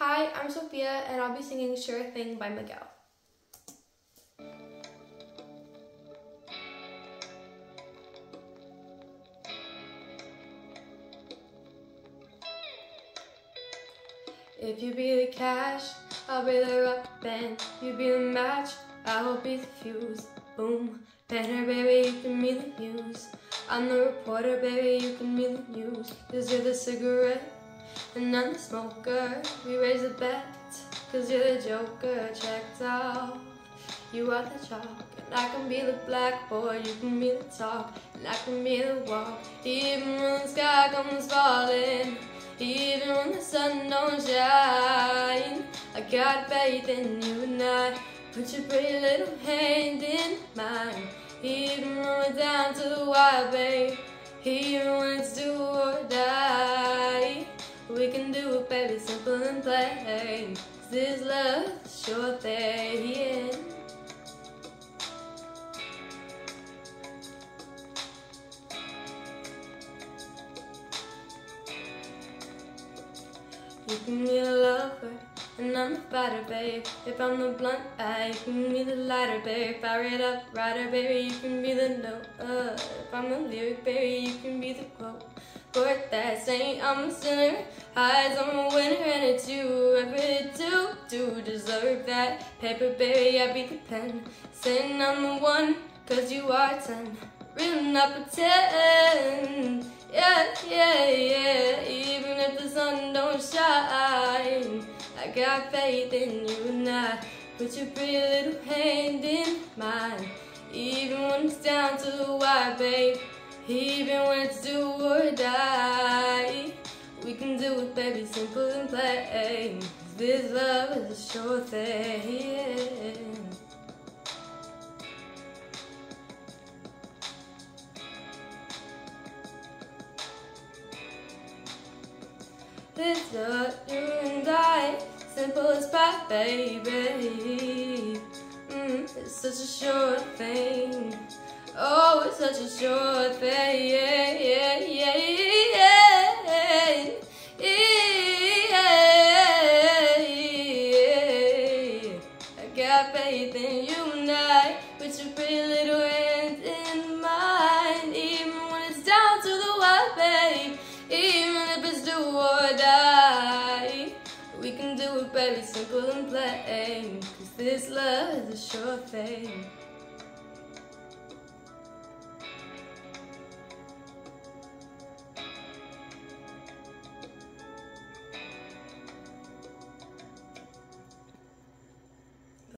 Hi, I'm Sofia, and I'll be singing Sure Thing by Miguel. If you be the cash, I'll be the rock band. You be the match, I'll be the fuse. Boom, better baby, you can be the muse. I'm the reporter, baby, you can be the news. Cause you're the cigarette, and I'm the smoker. We raise a bet, cause you're the joker. Checked out, you are the chalk. And I can be the black boy, you can be the talk. And I can be the walk, even when the sky comes falling. Even when the sun don't shine, I got faith in you and I. Put your pretty little hand in mine. Even when we're down to the wire, babe. Even when it's can do it, baby, simple and plain. This love, sure thing. You can be a lover, and I'm the fighter, babe. If I'm the blunt you can be the lighter, babe. Fire it up, writer, baby, you can be the note. Uh, if I'm the lyric, baby, you can be the quote. For that saint, I'm a sinner. Highs, I'm a winner, and it's you. Every do, do deserve that. Paper, baby, I be the pen. Saying I'm the one, cause you are ten. Real not pretend. Yeah, yeah, yeah. Even if the sun don't shine, I got faith in you and I. Put your pretty little hand in mine. Even when it's down to the wire, babe. Even when it's do or die. We can do it, baby, simple and plain. This love is a sure thing. It's not you and I, simple as pie, baby. Mm, it's such a sure thing. Such a sure thing. Yeah, yeah, yeah, yeah. yeah, yeah. I got faith in you and I. Put your pretty little hand in mine, even when it's down to the wire, babe. Even if it's do or die, we can do it, baby, simple and plain. Cause this love is a sure thing.